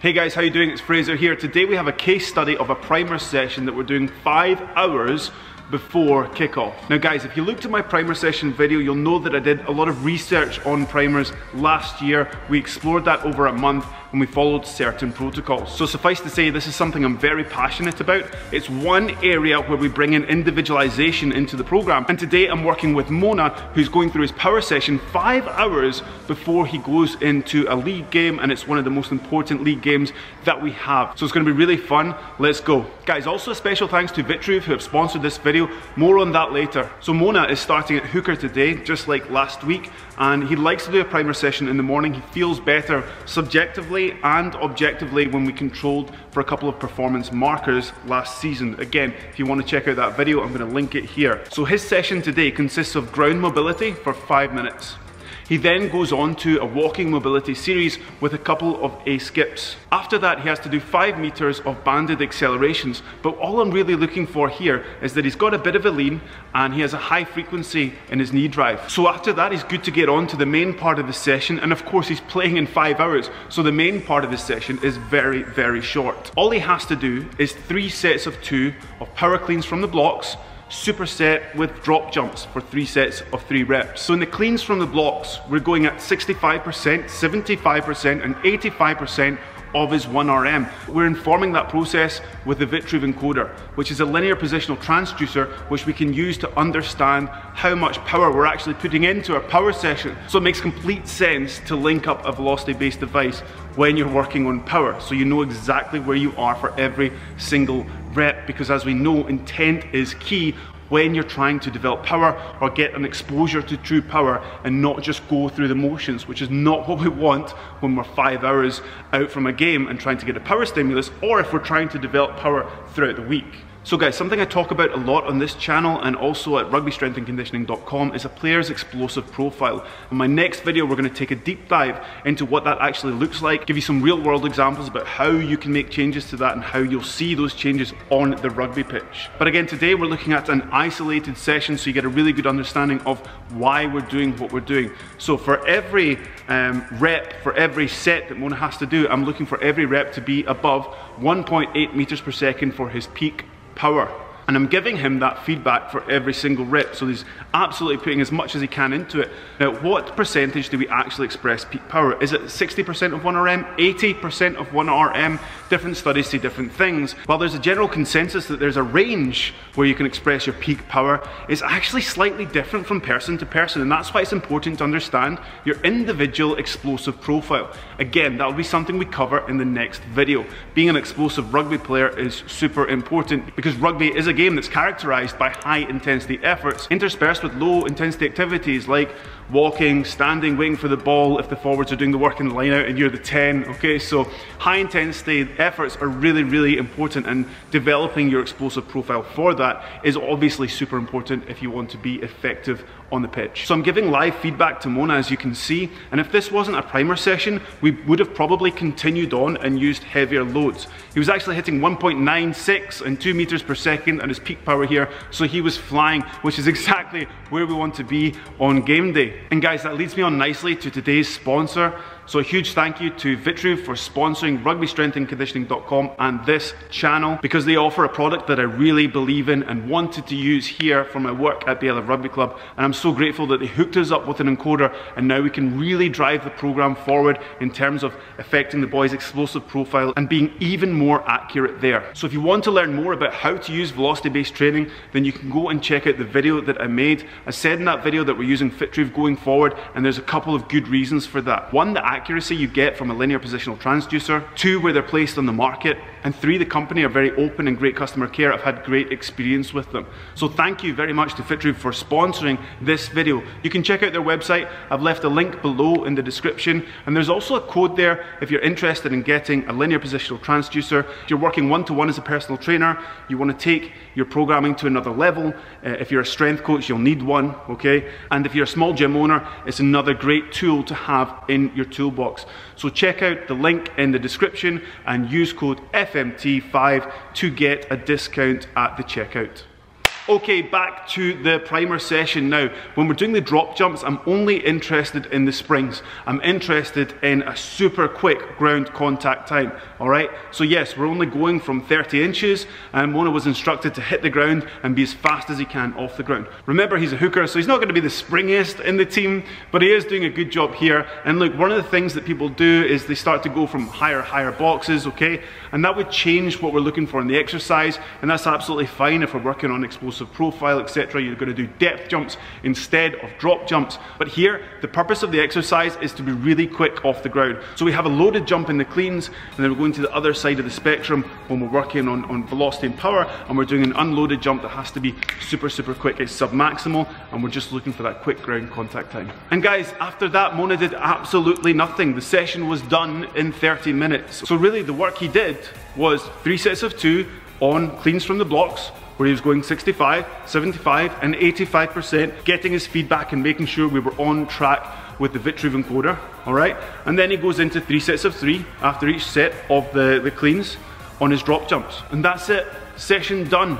Hey guys, how you doing? It's Fraser here. Today we have a case study of a primer session that we're doing five hours before kickoff. Now guys, if you looked at my primer session video, you'll know that I did a lot of research on primers last year. We explored that over a month and we followed certain protocols. So suffice to say, this is something I'm very passionate about. It's one area where we bring in individualization into the program. And today I'm working with Mona, who's going through his power session five hours before he goes into a league game. And it's one of the most important league games that we have. So it's gonna be really fun. Let's go. Guys, also a special thanks to Vitruve who have sponsored this video. More on that later. So Mona is starting at hooker today, just like last week. And he likes to do a primer session in the morning. He feels better subjectively and objectively when we controlled for a couple of performance markers last season. Again, if you want to check out that video, I'm going to link it here. So his session today consists of ground mobility for five minutes. He then goes on to a walking mobility series with a couple of A skips. After that, he has to do five meters of banded accelerations, but all I'm really looking for here is that he's got a bit of a lean and he has a high frequency in his knee drive. So after that, he's good to get on to the main part of the session, and of course, he's playing in five hours, so the main part of the session is very, very short. All he has to do is three sets of two of power cleans from the blocks, superset with drop jumps for three sets of three reps. So in the cleans from the blocks, we're going at 65%, 75% and 85% of his 1RM. We're informing that process with the Vitruve encoder, which is a linear positional transducer which we can use to understand how much power we're actually putting into our power session. So it makes complete sense to link up a velocity-based device when you're working on power, so you know exactly where you are for every single rep, because as we know, intent is key when you're trying to develop power or get an exposure to true power and not just go through the motions, which is not what we want when we're five hours out from a game and trying to get a power stimulus, or if we're trying to develop power throughout the week. So guys, something I talk about a lot on this channel and also at rugbystrengthandconditioning.com is a player's explosive profile. In my next video, we're gonna take a deep dive into what that actually looks like, give you some real world examples about how you can make changes to that and how you'll see those changes on the rugby pitch. But again, today we're looking at an isolated session so you get a really good understanding of why we're doing what we're doing. So for every um, rep, for every set that Mona has to do, I'm looking for every rep to be above 1.8 meters per second for his peak power. And I'm giving him that feedback for every single rep. So he's absolutely putting as much as he can into it. Now, what percentage do we actually express peak power? Is it 60% of 1RM, 80% of 1RM? Different studies say different things. While there's a general consensus that there's a range where you can express your peak power, it's actually slightly different from person to person. And that's why it's important to understand your individual explosive profile. Again, that'll be something we cover in the next video. Being an explosive rugby player is super important because rugby is a game that's characterized by high intensity efforts interspersed with low intensity activities like walking, standing, waiting for the ball if the forwards are doing the work in the line out and you're the 10, okay? So high intensity efforts are really, really important and developing your explosive profile for that is obviously super important if you want to be effective on the pitch. So I'm giving live feedback to Mona as you can see, and if this wasn't a primer session, we would have probably continued on and used heavier loads. He was actually hitting 1.96 and 2 meters per second and his peak power here, so he was flying, which is exactly where we want to be on game day. And guys, that leads me on nicely to today's sponsor, so a huge thank you to Vitruve for sponsoring rugbystrengthandconditioning.com and this channel because they offer a product that I really believe in and wanted to use here for my work at BLF Rugby Club. And I'm so grateful that they hooked us up with an encoder and now we can really drive the program forward in terms of affecting the boys' explosive profile and being even more accurate there. So if you want to learn more about how to use velocity-based training, then you can go and check out the video that I made. I said in that video that we're using Vitruve going forward and there's a couple of good reasons for that. One, the accuracy you get from a linear positional transducer, two, where they're placed on the market, and three, the company are very open and great customer care. I've had great experience with them. So thank you very much to Vitruve for sponsoring this video. You can check out their website. I've left a link below in the description, and there's also a code there if you're interested in getting a linear positional transducer. If you're working one-to-one -one as a personal trainer, you want to take your programming to another level. Uh, if you're a strength coach, you'll need one, okay? And if you're a small gym owner, it's another great tool to have in your toolbox toolbox. So check out the link in the description and use code FMT5 to get a discount at the checkout. Okay, back to the primer session now. When we're doing the drop jumps, I'm only interested in the springs. I'm interested in a super quick ground contact time, all right? So yes, we're only going from 30 inches, and Mona was instructed to hit the ground and be as fast as he can off the ground. Remember, he's a hooker, so he's not gonna be the springiest in the team, but he is doing a good job here. And look, one of the things that people do is they start to go from higher, higher boxes, okay? And that would change what we're looking for in the exercise, and that's absolutely fine if we're working on explosive profile, etc. You're gonna do depth jumps instead of drop jumps. But here, the purpose of the exercise is to be really quick off the ground. So we have a loaded jump in the cleans, and then we're going to the other side of the spectrum when we're working on, on velocity and power, and we're doing an unloaded jump that has to be super, super quick. It's sub-maximal, and we're just looking for that quick ground contact time. And guys, after that, Mona did absolutely nothing. The session was done in 30 minutes. So really, the work he did was three sets of two on cleans from the blocks, where he was going 65, 75 and 85%, getting his feedback and making sure we were on track with the Vitruve encoder, all right? And then he goes into three sets of three after each set of the, the cleans on his drop jumps. And that's it, session done.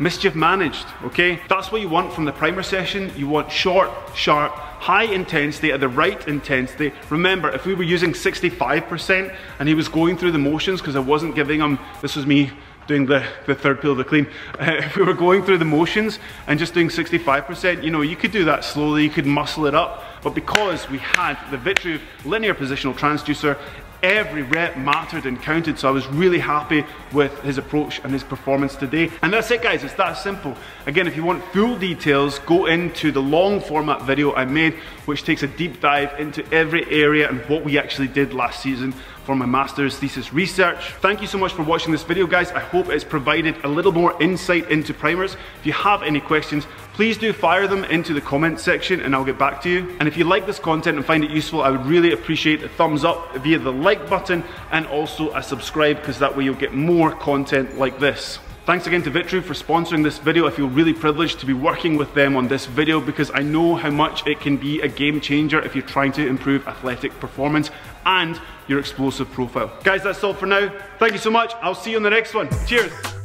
Mischief managed, okay? That's what you want from the primer session. You want short, sharp, high intensity at the right intensity. Remember, if we were using 65% and he was going through the motions because I wasn't giving him, this was me doing the, the third pull of the clean, uh, if we were going through the motions and just doing 65%, you know, you could do that slowly, you could muscle it up, but because we had the Vitruve linear positional transducer, every rep mattered and counted so I was really happy with his approach and his performance today. And that's it guys it's that simple. Again if you want full details go into the long format video I made which takes a deep dive into every area and what we actually did last season for my master's thesis research. Thank you so much for watching this video guys. I hope it's provided a little more insight into primers. If you have any questions, please do fire them into the comment section and I'll get back to you. And if you like this content and find it useful, I would really appreciate a thumbs up via the like button and also a subscribe because that way you'll get more content like this. Thanks again to Vitruve for sponsoring this video. I feel really privileged to be working with them on this video because I know how much it can be a game changer if you're trying to improve athletic performance and your explosive profile. Guys, that's all for now. Thank you so much. I'll see you on the next one. Cheers.